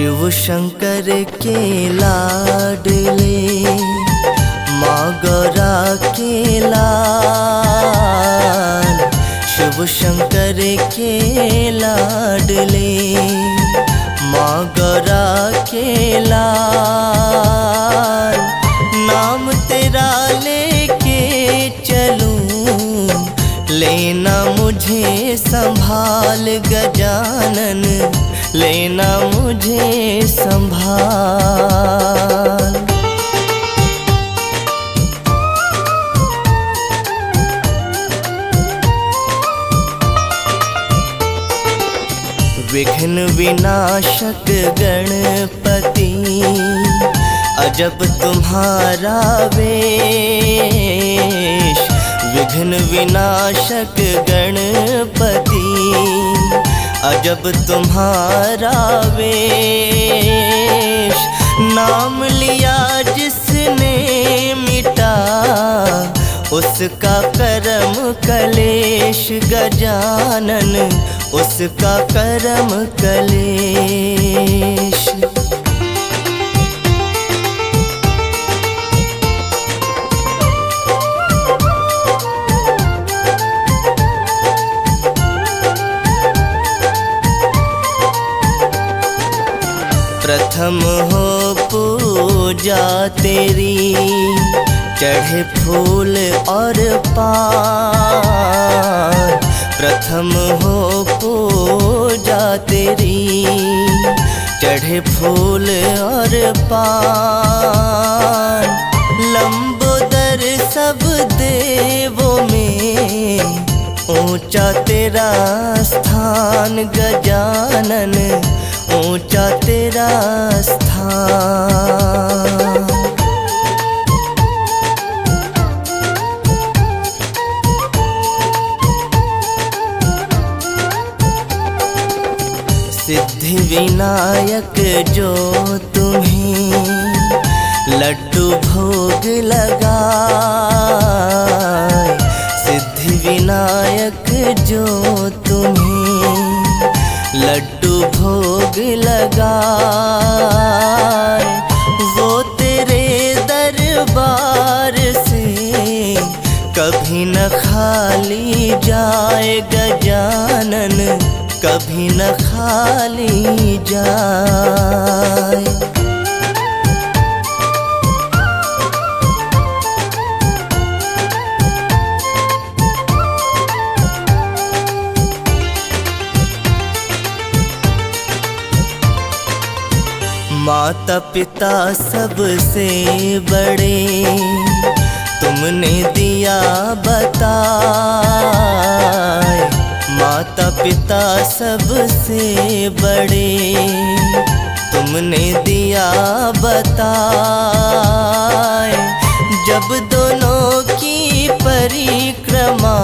शिव शंकर के लाडले माँ गौरा के लाल शिव शंकर के लाडले माँ गौरा के लाल। नाम तेरा लेके चलूँ, लेना मुझे संभाल गजानन। लेना मुझे संभाल। विघ्न विनाशक गणपति अजब तुम्हारा वेश। विघ्न विनाशक गणपति अजब तुम्हारा वेश नाम लिया जिसने मिटा उसका करम कलेश गजानन उसका करम कलेश। प्रथम हो पूजा तेरी, चढ़े फूल और पान प्रथम हो पूजा तेरी, चढ़े फूल और पान लंबोदर सब देवों में ऊँचा तेरा स्थान, गजानन विनायक जो तुम्हें लड्डू भोग लगा सिद्धि विनायक जो तुम्हें लड्डू भोग लगा वो तेरे दरबार से कभी न खाली जाए गजानन कभी न खाली जाए। माता पिता सबसे बड़े तुमने दिया बताए माता पिता सबसे बड़े। तुमने दिया बताए, जब दोनों की परिक्रमा।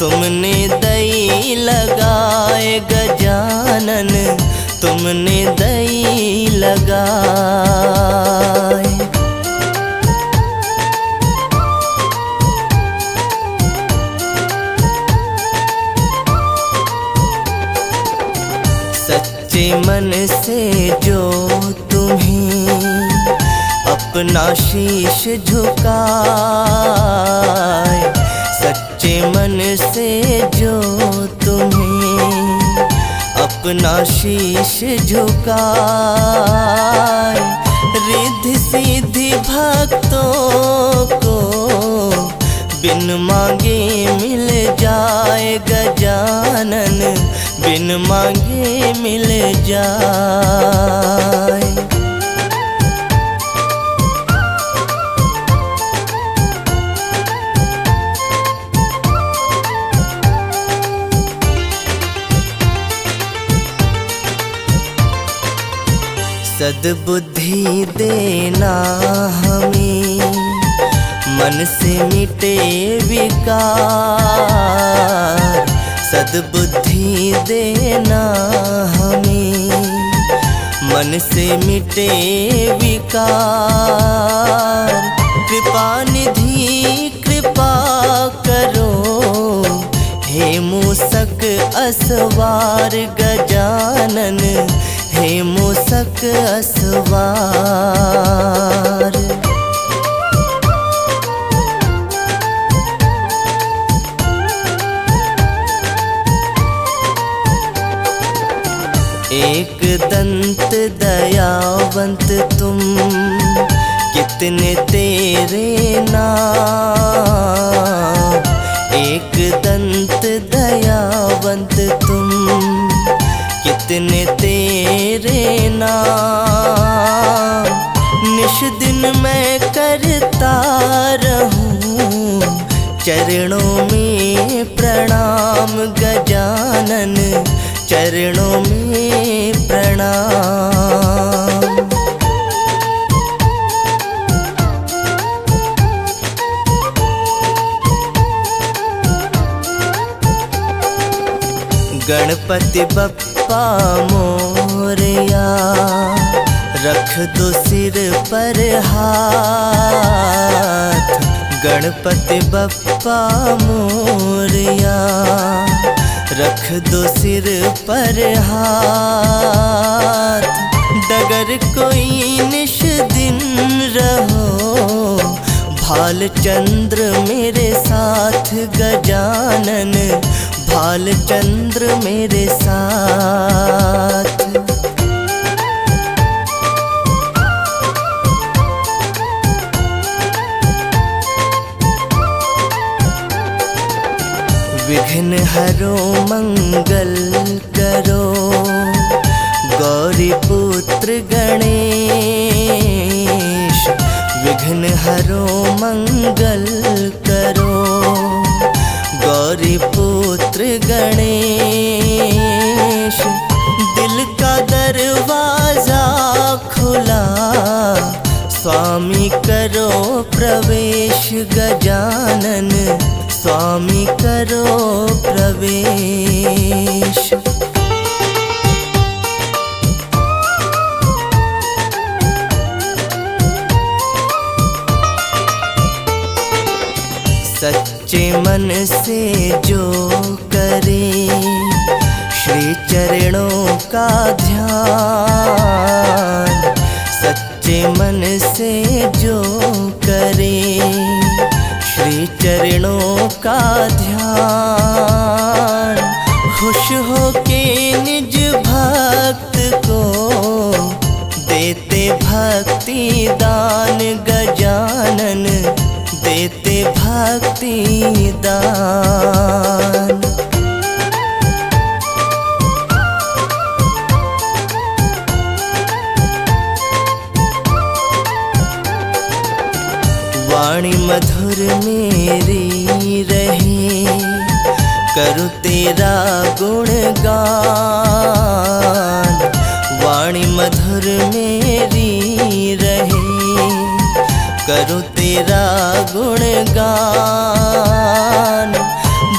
तुमने दई लगाए गजानन, तुमने दई लगाए। सच्चे मन से जो तुम्हें अपना शीश झुकाए, सच्चे मन से जो तुम्हें अपना शीश झुकाए रिद्धि सिद्धि भक्तों को बिन मांगे मिल जाए गजानन बिन मांगे मिल जाए। सदबुद्धि देना हमें मन से मिटे विकार। सद्बुद्धि देना हमें। मन से मिटे विकार। कृपा निधि, कृपा करो। हे मूसक, असवार गजानन। हे मूसक, असवार। एक दंत दयावंत तुम, कितने तेरे नाम। एक दंत दयावंत तुम, कितने तेरे नाम। निश दिन मैं करता रहूँ, चरणों में प्रणाम गजानन। चरणों में प्रणाम। गणपति बप्पा मोरिया रख दो सिर पर हाथ। गणपति बप्पा मोरया रख दो सिर पर हाथ। डगर कोई निश दिन रहो। भाल चंद्र मेरे साथ गजानन। भाल चंद्र मेरे साथ। विघ्न हरो, मंगल करो। गौरी पुत्र गणेश, विघ्न हरो, मंगल करो। गौरी पुत्र गणेश, दिल का दरवाज़ा खुला। स्वामी करो प्रवेश गजानन स्वामी करो प्रवेश। सच्चे मन से जो करे श्री चरणों का ध्यान। चरणों का ध्यान, खुश हो के निज भक्त को देते भक्ति दान गजानन, देते भक्ति दान। वाणी मधुर मेरी रहे। करु तेरा गुण गुणगान वाणी मधुर मेरी रहे। करो तेरा गुण गुणगान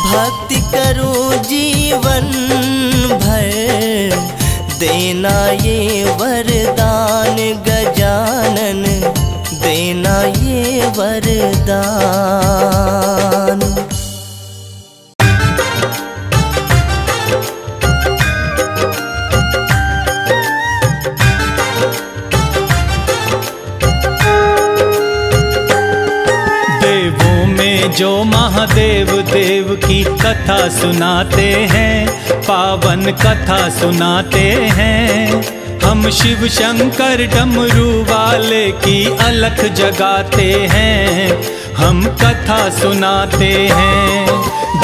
भक्ति करूँ जीवन भर। देना ये वरदान गजानन वरदान। देवों में जो महादेव देव की कथा सुनाते हैं पावन कथा सुनाते हैं। हम शिव शंकर डमरू वाले की अलख जगाते हैं, हम कथा सुनाते हैं।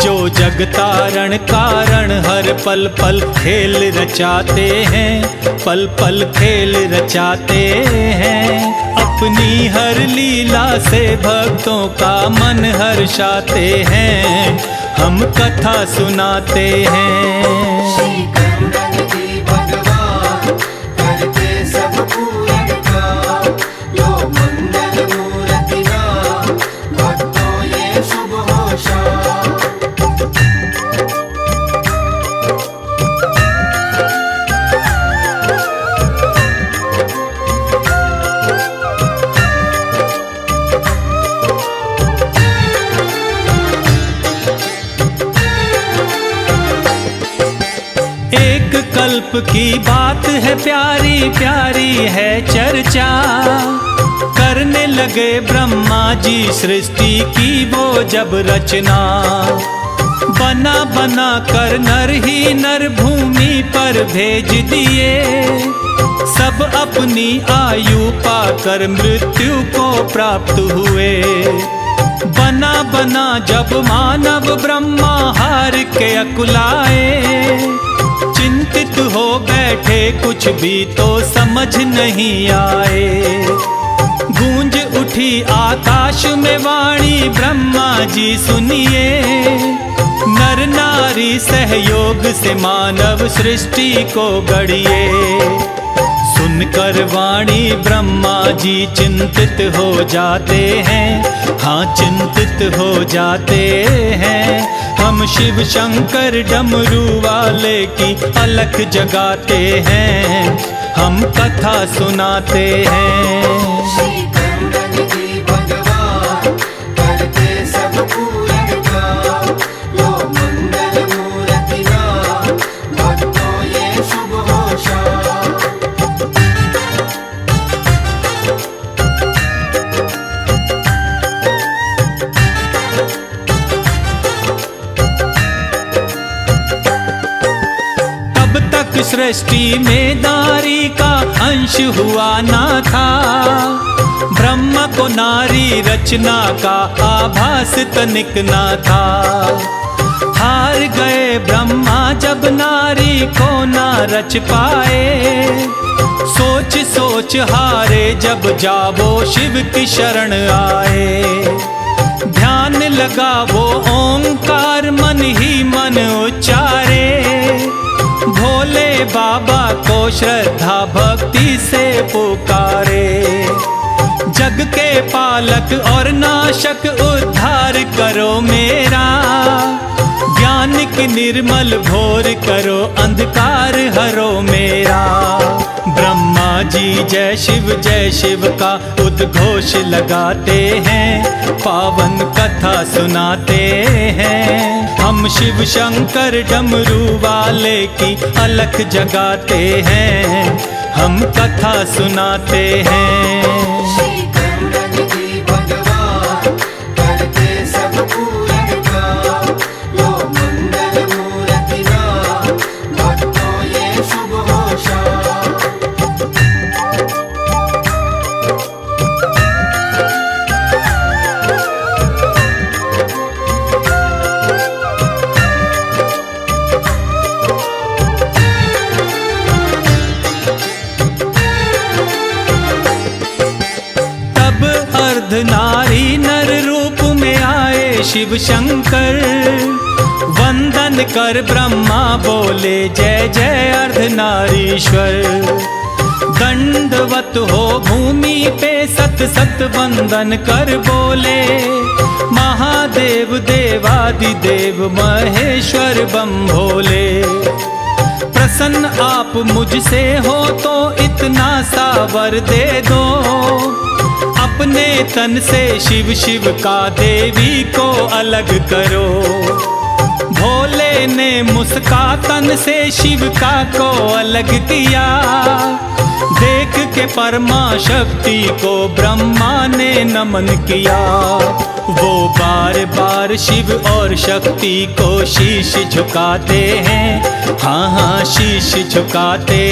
जो जगतारण कारण हर पल पल खेल रचाते हैं, पल पल खेल रचाते हैं। अपनी हर लीला से भक्तों का मन हर्षाते हैं, हम कथा सुनाते हैं। सब की बात है प्यारी प्यारी है चर्चा। करने लगे ब्रह्मा जी सृष्टि की वो जब रचना। बना बना कर नर ही नर भूमि पर भेज दिए। सब अपनी आयु पाकर मृत्यु को प्राप्त हुए। बना बना जब मानव ब्रह्मा हार के अकुलाए। चिंतित हो बैठे, कुछ भी तो समझ नहीं आए। गूंज उठी आकाश में वाणी, ब्रह्मा जी सुनिए। नर नारी सहयोग से मानव सृष्टि को गढ़िए। सुनकर वाणी ब्रह्मा जी चिंतित हो जाते हैं। हाँ चिंतित हो जाते हैं। हम शिव शंकर डमरू वाले की अलख जगाते हैं। हम कथा सुनाते हैं। सृष्टि में नारी का अंश हुआ ना था। ब्रह्म को नारी रचना का आभास तनिक ना था। हार गए ब्रह्मा जब नारी को ना रच पाए। सोच सोच हारे जब जावो शिव की शरण आए। ध्यान लगा वो ओंकार, मन ही मन उच्चारे भोले बाबा को श्रद्धा भक्ति से पुकारे। जग के पालक और नाशक उद्धार करो मेरा। ज्ञान की निर्मल भोर करो अंधकार हरो मेरा। ब्रह्मा जी, जय शिव जय शिव का उद्घोष लगाते हैं, पावन कथा सुनाते हैं। हम शिव शंकर डमरू वाले की अलख जगाते हैं, हम कथा सुनाते हैं। शंकर, वंदन कर ब्रह्मा बोले, जय जय अर्ध नारीश्वर दंडवत हो भूमि पे सत सत वंदन कर बोले, महादेव देवादि देव महेश्वर बम भोले प्रसन्न आप मुझसे हो तो इतना सावर दे दो अपने तन से शिव शिव का देवी को अलग करो। भोले ने मुस्का तन से शिव का को अलग किया देख के परमा शक्ति को ब्रह्मा ने नमन किया। वो बार बार शिव और शक्ति को शीश झुकाते हैं। हाँ हाँ शीश झुकाते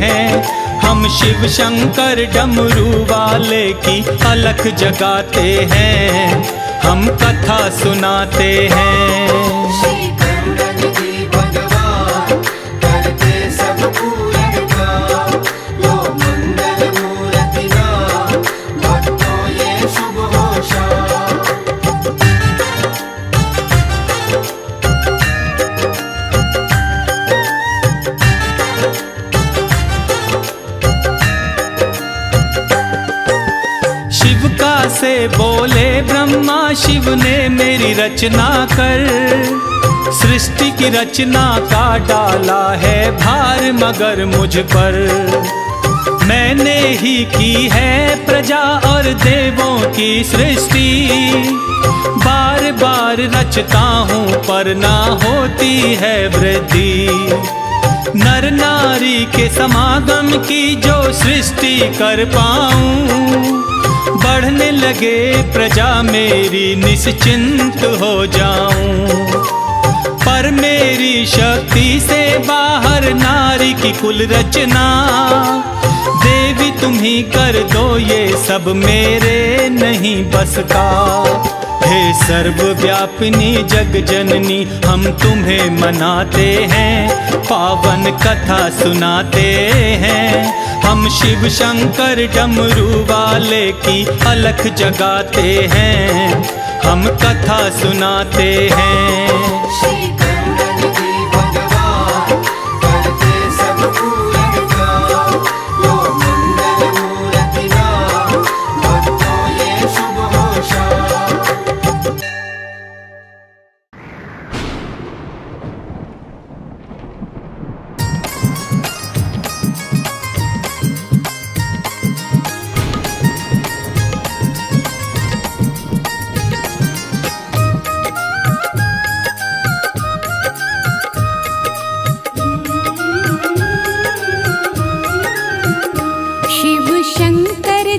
हैं। हम शिव शंकर डमरू वाले की अलख जगाते हैं हम कथा सुनाते हैं। ब्रह्मा शिव ने मेरी रचना कर, सृष्टि की रचना का डाला है भार मगर मुझ पर। मैंने ही की है प्रजा और देवों की सृष्टि बार बार रचता हूँ पर ना होती है वृद्धि। नर नारी के समागम की जो सृष्टि कर पाऊँ बढ़ने लगे, प्रजा मेरी निश्चिंत हो जाऊँ। पर मेरी शक्ति से बाहर नारी की कुल रचना, देवी तुम ही कर दो, ये सब मेरे नहीं बस का हे सर्वव्यापिनी जग जननी, हम तुम्हें मनाते हैं, पावन कथा सुनाते हैं। हम शिव शंकर डमरू वाले की अलख जगाते हैं हम कथा सुनाते हैं।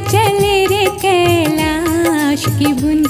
चले रे कैलाश की बूंदिया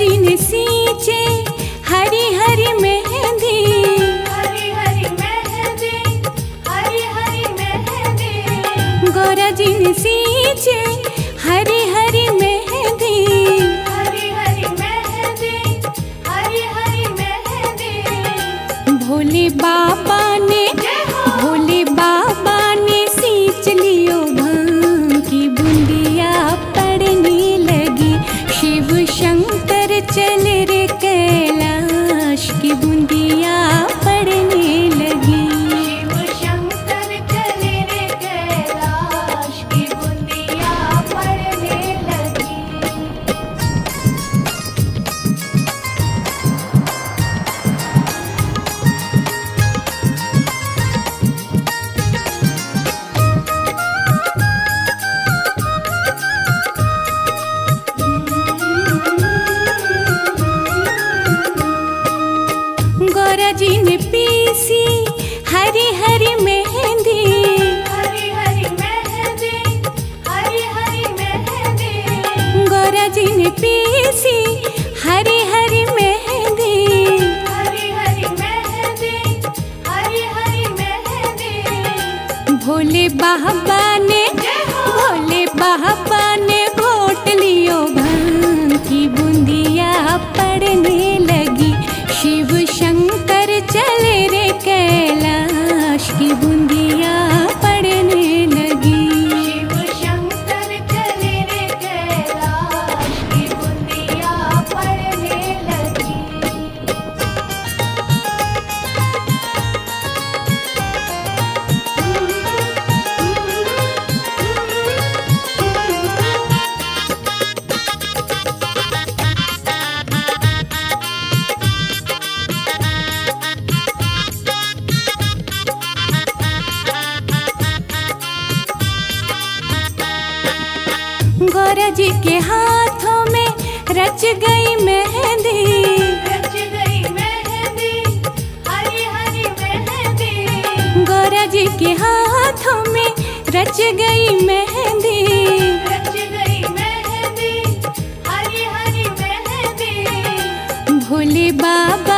जी ने सींचे हरी हरी मेहंदी। हरी हरी मेहंदी हरी हरी मेहंदी। गौरा जी ने सींचे हरी हरी मेहंदी। हरी हरी मेहंदी हरी हरी मेहंदी। भोले बाबा पीसी हरी हरी मेहंदी। हरी हरी मेहंदी हरी हरी मेहंदी। गौरा जी ने पीसी हरी हरी मेहंदी। हरी हरी मेहंदी हरी हरी मेहंदी। भोले बाबा ने भोले बाबा ने घोट लियो भाँग की बूंदिया पड़ने। के हाथों में रच गई मेहंदी। रच गई मेहंदी हरी हरी मेहंदी। भोले बाबा